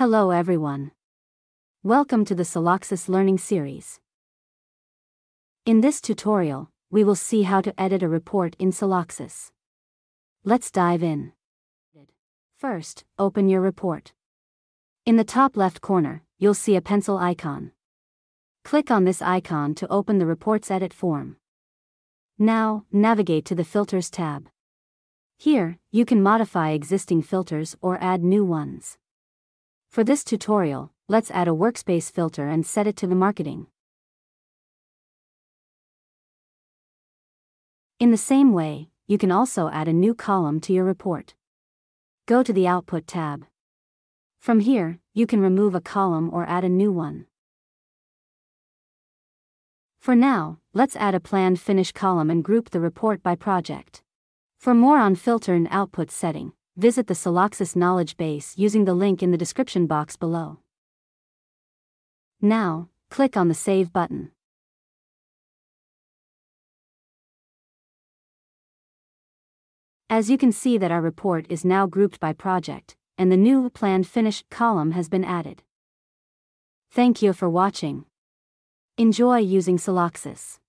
Hello everyone. Welcome to the Celoxis Learning Series. In this tutorial, we will see how to edit a report in Celoxis. Let's dive in. First, open your report. In the top left corner, you'll see a pencil icon. Click on this icon to open the report's edit form. Now, navigate to the Filters tab. Here, you can modify existing filters or add new ones. For this tutorial, let's add a workspace filter and set it to the marketing. In the same way, you can also add a new column to your report. Go to the Output tab. From here, you can remove a column or add a new one. For now, let's add a planned finish column and group the report by project. For more on filter and output setting, visit the Celoxis knowledge base using the link in the description box below. Now, click on the Save button. As you can see that our report is now grouped by project, and the new planned finish column has been added. Thank you for watching. Enjoy using Celoxis.